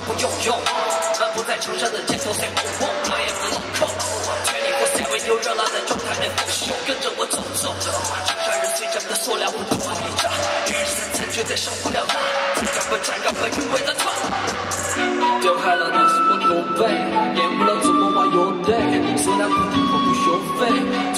不用，做了不同的伪装。日残缺再上不了岸，不吧转吧，因为了他。丢开了那什么驼背，延误了怎么玩游戏，虽然不停我不学费。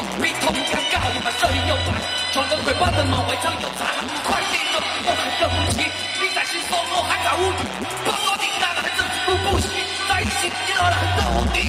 闯着鬼怪的门，违章又斩。快点走，我还等不及，你在心说我还在无敌，帮我顶来了还真不不行，在心你老了还无敌。